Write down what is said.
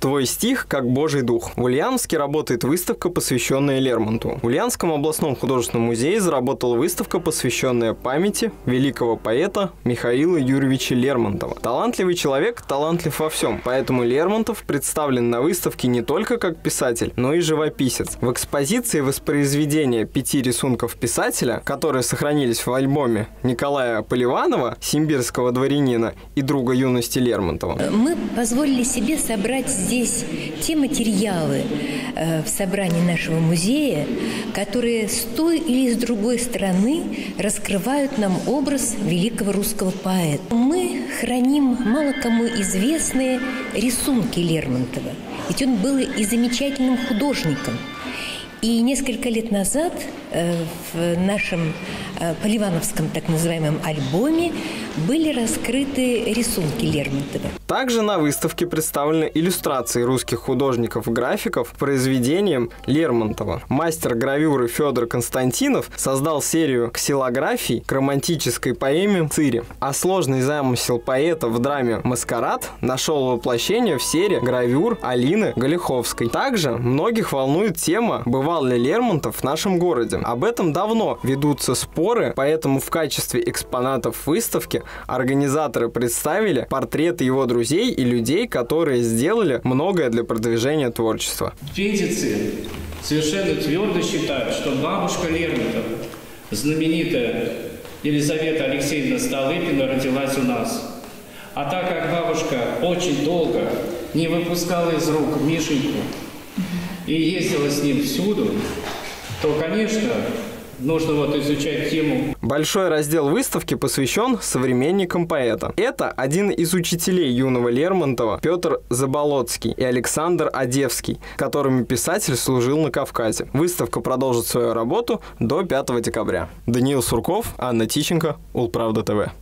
Твой стих как Божий дух. В Ульяновске работает выставка, посвященная Лермонтову. В Ульяновском областном художественном музее заработала выставка, посвященная памяти великого поэта Михаила Юрьевича Лермонтова. Талантливый человек талантлив во всем, поэтому Лермонтов представлен на выставке не только как писатель, но и живописец. В экспозиции воспроизведения пяти рисунков писателя, которые сохранились в альбоме Николая Поливанова, симбирского дворянина и друга юности Лермонтова. Мы позволили себе собрать здесь те материалы э, в собрании нашего музея, которые с той или с другой стороны раскрывают нам образ великого русского поэта. Мы храним мало кому известные рисунки Лермонтова, ведь он был и замечательным художником. И несколько лет назад э, в нашем э, Поливановском так называемом альбоме были раскрыты рисунки Лермонтова. Также на выставке представлены иллюстрации русских художников-графиков к произведениям Лермонтова. Мастер гравюры Федор Константинов создал серию ксилографий к романтической поэме «Цири», а сложный замысел поэта в драме «Маскарад» нашел воплощение в серии гравюр Алины Галиховской. Также многих волнует тема «Бывал ли Лермонтов в нашем городе?». Об этом давно ведутся споры, поэтому в качестве экспонатов выставки организаторы представили портреты его друзей и людей, которые сделали многое для продвижения творчества. Критицы совершенно твердо считают, что бабушка Лермонтова, знаменитая Елизавета Алексеевна Столыпина, родилась у нас. А так как бабушка очень долго не выпускала из рук Мишеньку и ездила с ним всюду, то, конечно, нужно вот изучать тему. Большой раздел выставки посвящен современникам поэта. Это один из учителей юного Лермонтова Петр Заболоцкий и Александр Одевский, которыми писатель служил на Кавказе. Выставка продолжит свою работу до 5 декабря. Даниил Сурков, Анна Тиченко, Улправда ТВ.